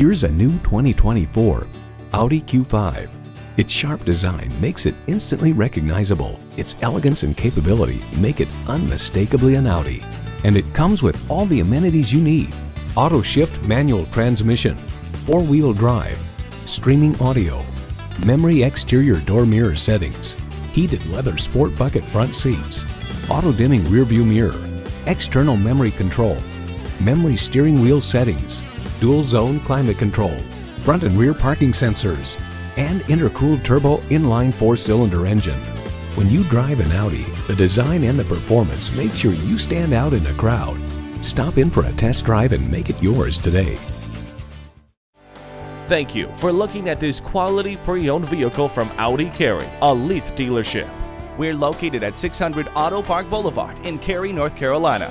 Here's a new 2024 Audi Q5. Its sharp design makes it instantly recognizable. Its elegance and capability make it unmistakably an Audi. And it comes with all the amenities you need. Auto shift manual transmission, four-wheel drive, streaming audio, memory exterior door mirror settings, heated leather sport bucket front seats, auto dimming rear view mirror, external memory control, memory steering wheel settings, dual zone climate control, front and rear parking sensors, and intercooled turbo inline four-cylinder engine. When you drive an Audi, the design and the performance make sure you stand out in a crowd. Stop in for a test drive and make it yours today. Thank you for looking at this quality pre-owned vehicle from Audi Cary, a Leith dealership. We're located at 600 Auto Park Boulevard in Cary, North Carolina.